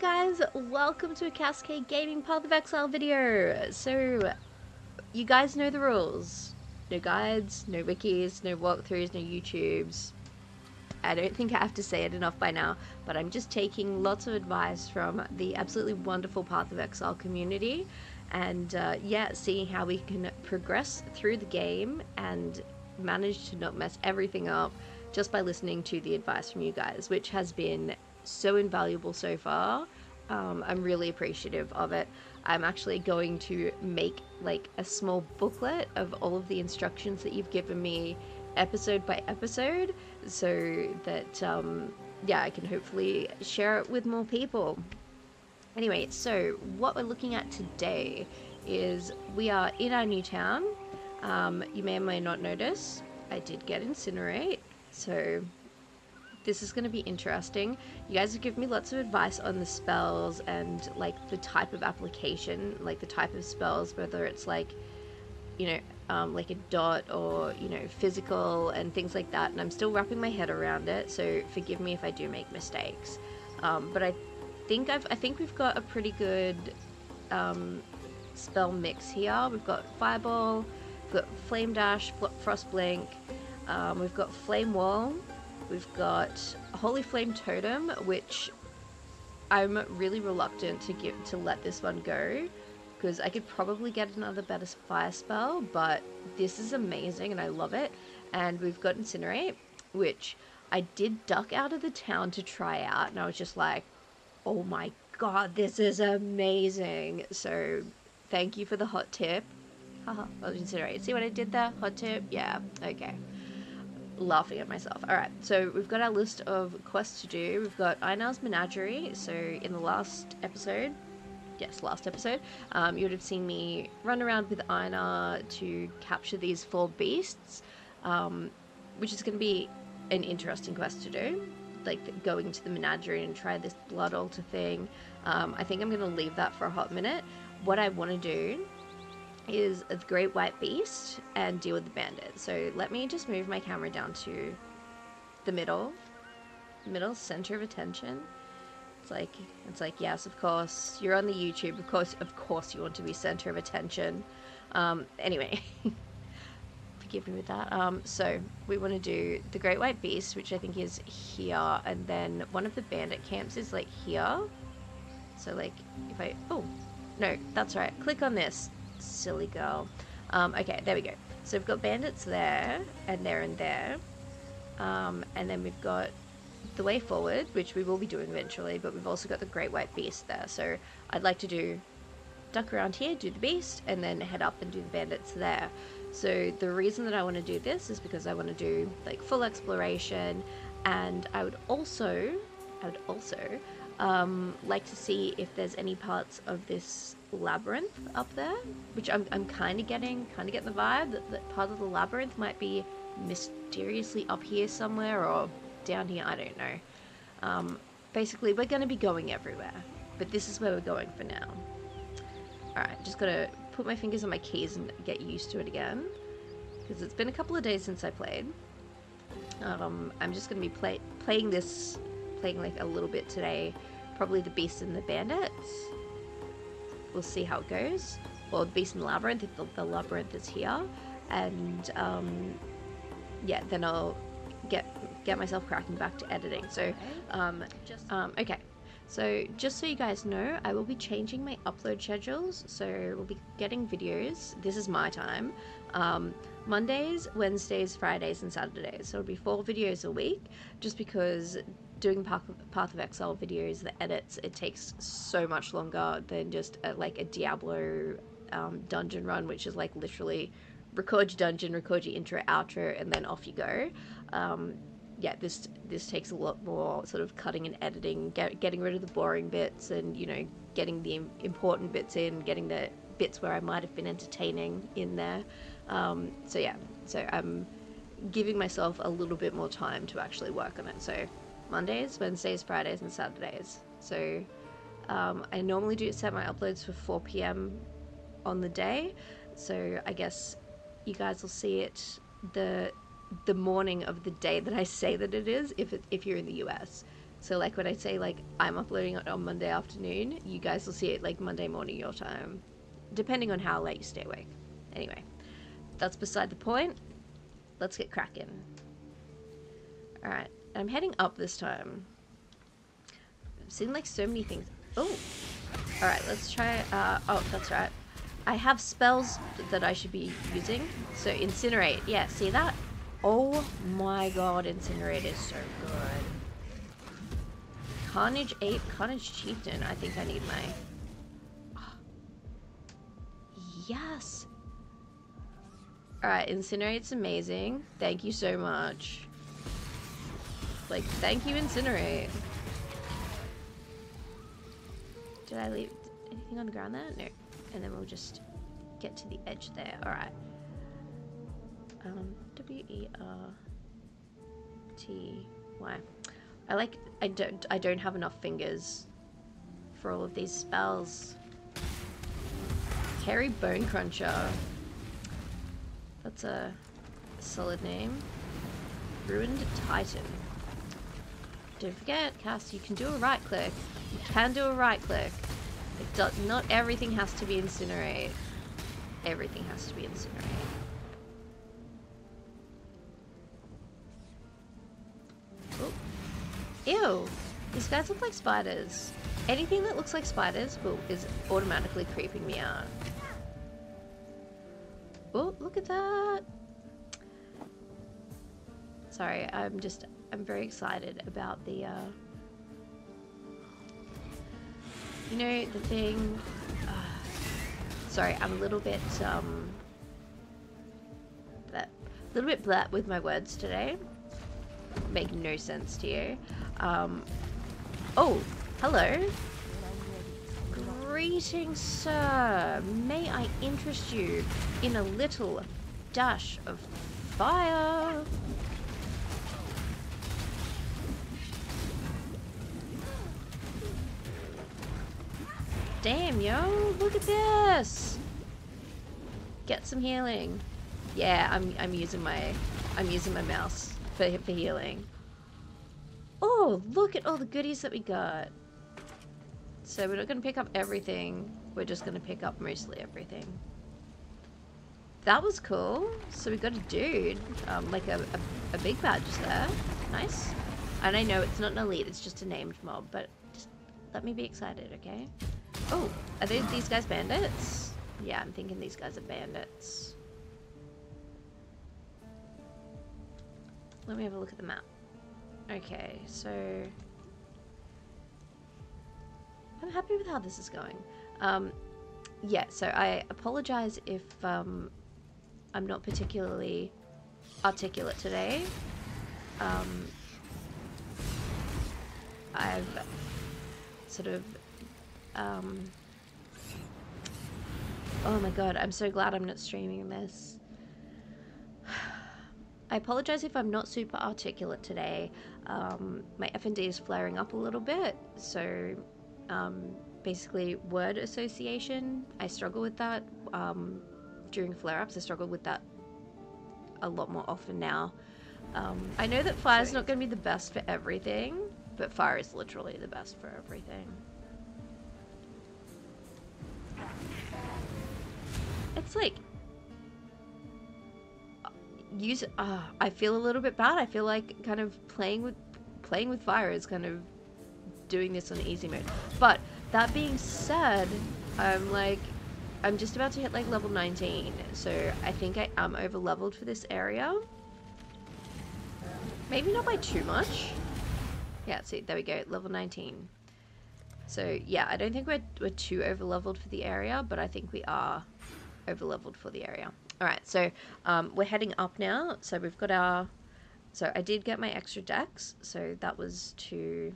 guys, welcome to a Cass K Gaming Path of Exile video. So, you guys know the rules. No guides, no wikis, no walkthroughs, no YouTubes. I don't think I have to say it enough by now, but I'm just taking lots of advice from the absolutely wonderful Path of Exile community and uh, yeah, seeing how we can progress through the game and manage to not mess everything up just by listening to the advice from you guys, which has been so invaluable so far. Um, I'm really appreciative of it. I'm actually going to make like a small booklet of all of the instructions that you've given me episode by episode so that um, yeah I can hopefully share it with more people. Anyway, so what we're looking at today is we are in our new town. Um, you may or may not notice I did get incinerate, so this is going to be interesting. You guys have given me lots of advice on the spells and like the type of application, like the type of spells, whether it's like, you know, um, like a dot or you know physical and things like that. And I'm still wrapping my head around it, so forgive me if I do make mistakes. Um, but I think I've I think we've got a pretty good um, spell mix here. We've got fireball, we've got flame dash, frost blink. Um, we've got flame wall We've got Holy Flame Totem, which I'm really reluctant to give to let this one go because I could probably get another better fire spell, but this is amazing and I love it. And we've got Incinerate, which I did duck out of the town to try out, and I was just like, oh my god, this is amazing. So thank you for the hot tip. Haha, well, Incinerate. See what I did there? Hot tip? Yeah, okay laughing at myself. Alright, so we've got our list of quests to do. We've got Einar's Menagerie. So in the last episode, yes, last episode, um, you would have seen me run around with Einar to capture these four beasts, um, which is going to be an interesting quest to do. Like going to the menagerie and try this blood altar thing. Um, I think I'm going to leave that for a hot minute. What I want to do is a great white beast and deal with the bandit. So let me just move my camera down to the middle, middle center of attention. It's like it's like yes, of course you're on the YouTube. Of course, of course you want to be center of attention. Um, anyway, forgive me with that. Um, so we want to do the great white beast, which I think is here, and then one of the bandit camps is like here. So like if I oh no, that's right. Click on this silly girl. Um, okay, there we go. So we've got bandits there, and there and there. Um, and then we've got the way forward, which we will be doing eventually, but we've also got the great white beast there. So I'd like to do duck around here, do the beast, and then head up and do the bandits there. So the reason that I want to do this is because I want to do like full exploration, and I would also, I would also um, like to see if there's any parts of this labyrinth up there, which I'm, I'm kind of getting, kind of getting the vibe that, that part of the labyrinth might be mysteriously up here somewhere or down here, I don't know. Um, basically, we're going to be going everywhere, but this is where we're going for now. Alright, just gotta put my fingers on my keys and get used to it again, because it's been a couple of days since I played. Um, I'm just gonna be play playing this, playing like a little bit today, probably the Beast and the Bandits we'll see how it goes. Or the Beast in the Labyrinth, if the, the labyrinth is here. And um, yeah, then I'll get get myself cracking back to editing. So, um, just um, okay. So just so you guys know, I will be changing my upload schedules. So we'll be getting videos. This is my time. Um, Mondays, Wednesdays, Fridays, and Saturdays. So it'll be four videos a week, just because doing Path of, Exile videos, the edits, it takes so much longer than just a, like a Diablo um, dungeon run, which is like literally record your dungeon, record your intro, outro, and then off you go. Um, yeah, this this takes a lot more sort of cutting and editing, get, getting rid of the boring bits, and you know, getting the important bits in, getting the bits where I might have been entertaining in there. Um, so yeah, so I'm giving myself a little bit more time to actually work on it. So Mondays, Wednesdays, Fridays, and Saturdays. So um, I normally do set my uploads for 4 p.m. on the day. So I guess you guys will see it the the morning of the day that I say that it is if it, if you're in the US. So like when I say like I'm uploading it on Monday afternoon, you guys will see it like Monday morning your time, depending on how late you stay awake. Anyway, that's beside the point. Let's get cracking. All right, I'm heading up this time. I've seen like so many things. Oh, all right. Let's try. Uh, oh, that's right. I have spells that I should be using. So incinerate. Yeah, see that? Oh my god, incinerate is so good. Carnage Ape, Carnage Chieftain. I think I need my... Yes! Alright, Incinerate's amazing. Thank you so much. Like, thank you, Incinerate. Did I leave anything on the ground there? No. And then we'll just get to the edge there. Alright. Um, W-E-R-T-Y. I like, I don't, I don't have enough fingers for all of these spells. Hairy Bone Cruncher. That's a solid name. Ruined Titan. Don't forget, Cass, you can do a right click. You can do a right click. It does, not everything has to be incinerate. Everything has to be incinerate. Oh. Ew! These guys look like spiders. Anything that looks like spiders will, is automatically creeping me out. Oh, look at that! Sorry, I'm just, I'm very excited about the, uh, you know, the thing, uh, sorry, I'm a little bit, um, that, a little bit blat with my words today. Make no sense to you. Um, oh, hello. Greetings, sir. May I interest you in a little dash of fire? Damn, yo, look at this. Get some healing. Yeah, I'm I'm using my I'm using my mouse for for healing. Oh, look at all the goodies that we got. So we're not going to pick up everything. We're just going to pick up mostly everything. That was cool. So we got a dude, um, like a, a, a big badge there. Nice. And I know it's not an elite, it's just a named mob, but just let me be excited, okay? Oh, are they, these guys bandits? Yeah, I'm thinking these guys are bandits. Let me have a look at the map. Okay, so... I'm happy with how this is going. Um, yeah, so I apologize if um, I'm not particularly articulate today. Um, I've sort of um, oh my god, I'm so glad I'm not streaming this. I apologize if I'm not super articulate today. Um, my FND is flaring up a little bit, so um, basically word association, I struggle with that um, during flare-ups. I struggle with that a lot more often now. Um, I know that fire is not going to be the best for everything, but fire is literally the best for everything. It's like use uh, I feel a little bit bad. I feel like kind of playing with playing with fire is kind of doing this on easy mode. But that being said, I'm like I'm just about to hit like level 19. So I think I am over leveled for this area. Maybe not by too much. Yeah, see, there we go, level 19. So yeah, I don't think we're, we're too over leveled for the area, but I think we are over leveled for the area. All right, so um, we're heading up now. So we've got our, so I did get my extra dex. So that was to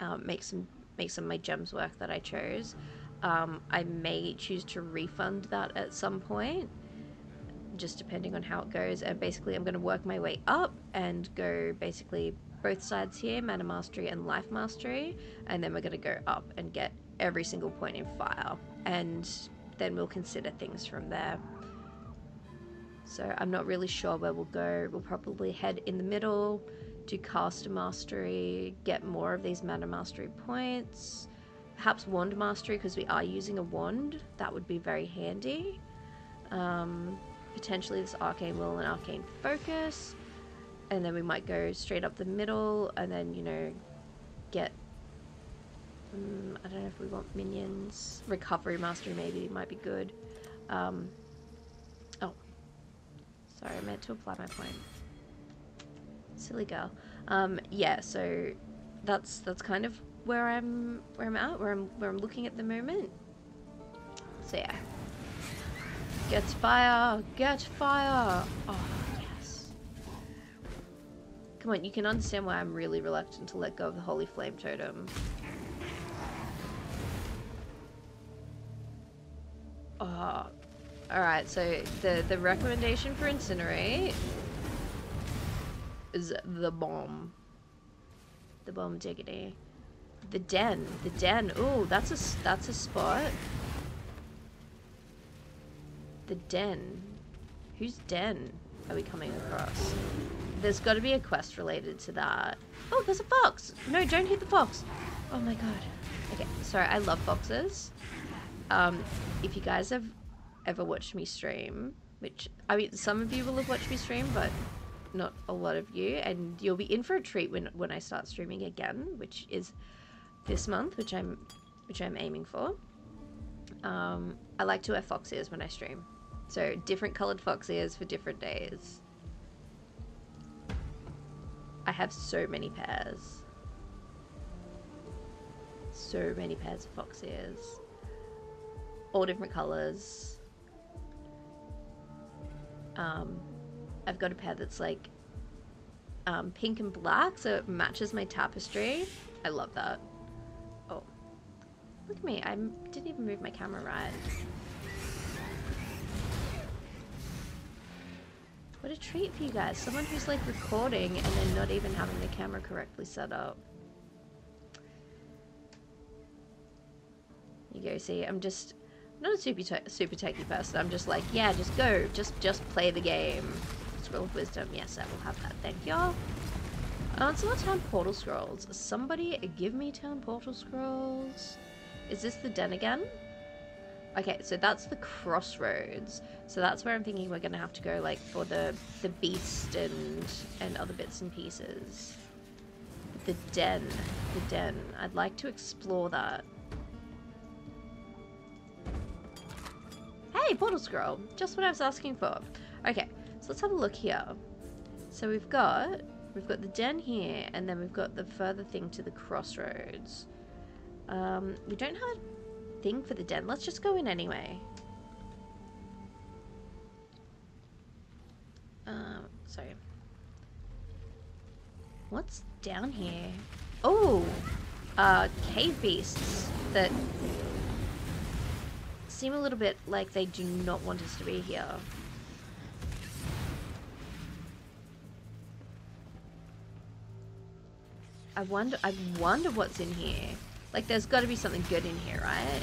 um, make some make some of my gems work that I chose. Um, I may choose to refund that at some point, just depending on how it goes. And basically, I'm going to work my way up and go basically both sides here, mana mastery and life mastery, and then we're going to go up and get every single point in fire. And then we'll consider things from there. So I'm not really sure where we'll go. We'll probably head in the middle do caster mastery, get more of these mana mastery points. Perhaps wand mastery because we are using a wand. That would be very handy. Um, potentially this arcane will and arcane focus. And then we might go straight up the middle and then, you know, get... Um, I don't know if we want minions. Recovery mastery maybe might be good. Um, oh. Sorry, I meant to apply my point. Silly girl. Um, yeah, so that's that's kind of where I'm where I'm at, where I'm where I'm looking at the moment. So yeah. Get fire! Get fire! Oh yes. Come on, you can understand why I'm really reluctant to let go of the holy flame totem. Uh, oh, Alright, so the, the recommendation for Incinerate is the bomb. The bomb diggity. The den. The den. Ooh, that's a, that's a spot. The den. Whose den are we coming across? There's got to be a quest related to that. Oh, there's a fox! No, don't hit the fox! Oh my god. Okay, sorry, I love foxes. Um, if you guys have ever watched me stream, which, I mean, some of you will have watched me stream, but not a lot of you, and you'll be in for a treat when when I start streaming again, which is this month, which I'm which I'm aiming for. Um, I like to wear fox ears when I stream, so different colored fox ears for different days. I have so many pairs. So many pairs of fox ears. All different colors. Um, I've got a pair that's like um, pink and black, so it matches my tapestry. I love that. Oh, look at me. I didn't even move my camera right. What a treat for you guys. Someone who's like recording and then not even having the camera correctly set up. You go, see, I'm just not a super super techy person. I'm just like, yeah, just go, just just play the game. Scroll of Wisdom. Yes, I will have that. Thank y'all. Uh, it's not Town Portal Scrolls. Somebody give me Town Portal Scrolls. Is this the den again? Okay, so that's the crossroads. So that's where I'm thinking we're gonna have to go, like, for the the beast and and other bits and pieces. The den, the den. I'd like to explore that. Hey, scroll. Just what I was asking for. Okay, so let's have a look here. So we've got we've got the den here, and then we've got the further thing to the crossroads. Um, we don't have a thing for the den. Let's just go in anyway. Um, sorry. What's down here? Oh, uh, cave beasts that seem a little bit like they do not want us to be here. I wonder I wonder what's in here. Like there's got to be something good in here, right?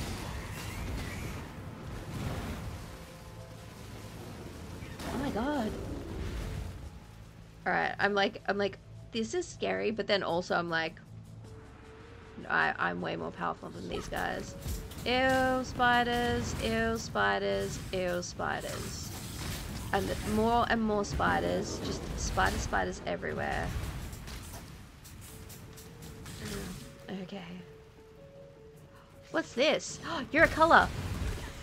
Oh my god. Alright, I'm like I'm like this is scary, but then also I'm like I, I'm way more powerful than these guys. Ew, spiders, ew, spiders, ew, spiders. And more and more spiders, just spider spiders everywhere. Mm, okay. What's this? You're a color.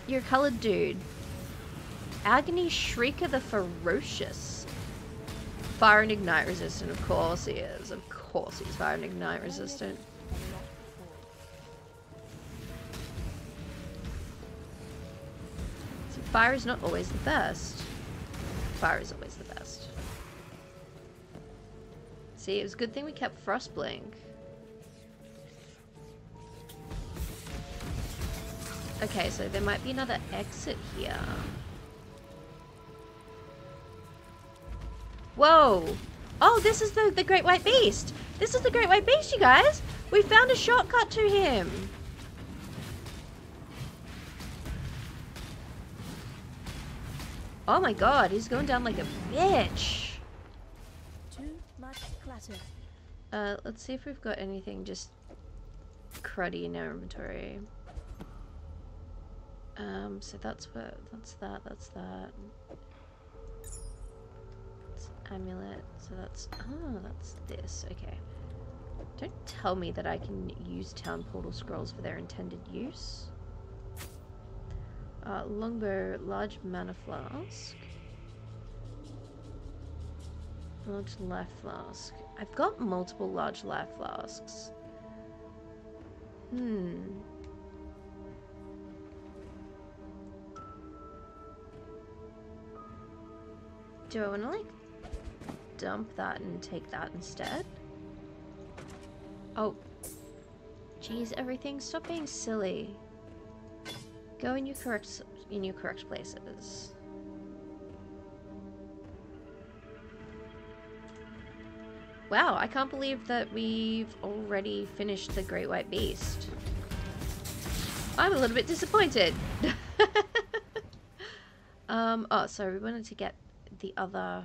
You're a colored dude. Agony Shrieker the Ferocious. Fire and Ignite resistant, of course he is. Of course he's fire and ignite resistant. Fire is not always the best. Fire is always the best. See, it was a good thing we kept Frostblink. Okay, so there might be another exit here. Whoa! Oh, this is the, the Great White Beast! This is the Great White Beast, you guys! We found a shortcut to him! Oh my god, he's going down like a bitch. Too much clutter. Uh, let's see if we've got anything just cruddy in our inventory. Um, so that's what, that's that, that's that. It's amulet, so that's, oh, that's this, okay. Don't tell me that I can use town portal scrolls for their intended use. Uh, longbow, large mana flask. Large life flask. I've got multiple large life flasks. Hmm. Do I want to like dump that and take that instead? Oh. Jeez, everything, stop being silly. Go in your correct in your correct places. Wow, I can't believe that we've already finished the Great White Beast. I'm a little bit disappointed. um, oh, sorry, we wanted to get the other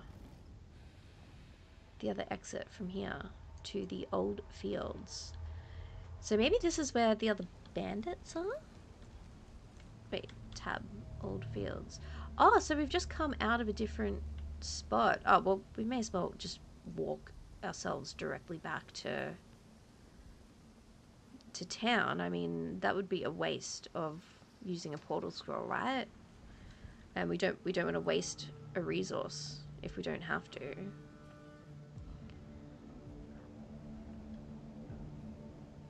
the other exit from here to the old fields. So maybe this is where the other bandits are? Wait, tab, old fields. Oh, so we've just come out of a different spot. Oh, well, we may as well just walk ourselves directly back to to town. I mean, that would be a waste of using a portal scroll, right? And we don't we don't want to waste a resource if we don't have to.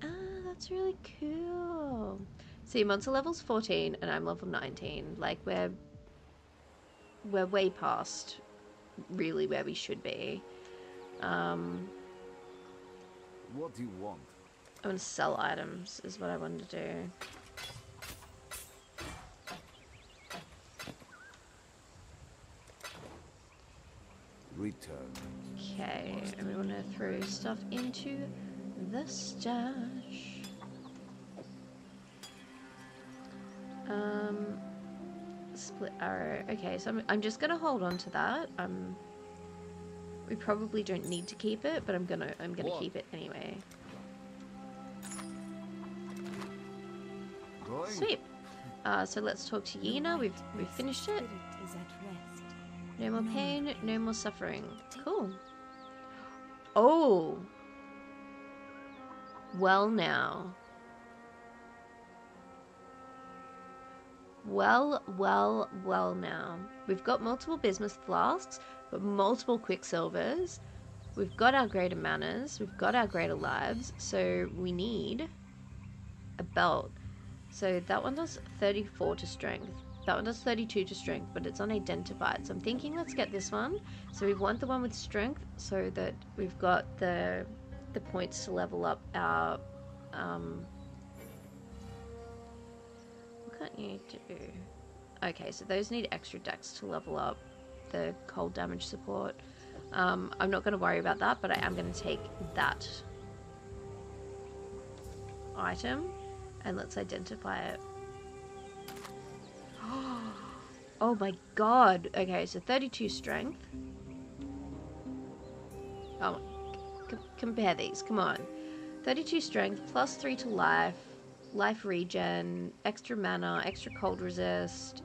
Ah, that's really cool. See, Monster level's 14 and I'm level 19. Like, we're... We're way past really where we should be. Um... What do you want? I want to sell items, is what I want to do. Return. Okay, and we want to throw stuff into the stash. Um, split arrow. Okay, so I'm, I'm just gonna hold on to that. Um, we probably don't need to keep it, but I'm gonna I'm gonna What? keep it anyway. Going? Sweet. Uh, so let's talk to Yeena. We've we've finished it. Spirit is at rest. No more pain, no more suffering. Cool. Oh. Well now. Well, well, well now. We've got multiple bismuth flasks, but multiple quicksilvers. We've got our greater manners, we've got our greater lives, so we need a belt. So that one does 34 to strength. That one does 32 to strength, but it's unidentified. So I'm thinking let's get this one. So we want the one with strength so that we've got the the points to level up our um can't you do? Okay, so those need extra dex to level up the cold damage support. Um, I'm not going to worry about that, but I am going to take that item and let's identify it. Oh my god. Okay, so 32 strength. Oh, compare these. Come on. 32 strength, plus 3 to life, life regen, extra mana, extra cold resist,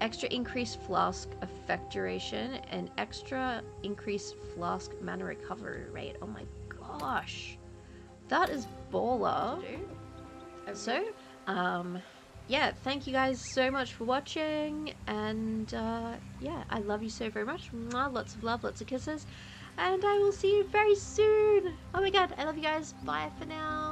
extra increased flask effect duration, and extra increased flask mana recovery rate. Oh my gosh. That is baller. So, um, yeah, thank you guys so much for watching, and uh, yeah, I love you so very much. Mwah, lots of love, lots of kisses, and I will see you very soon. Oh my god, I love you guys. Bye for now.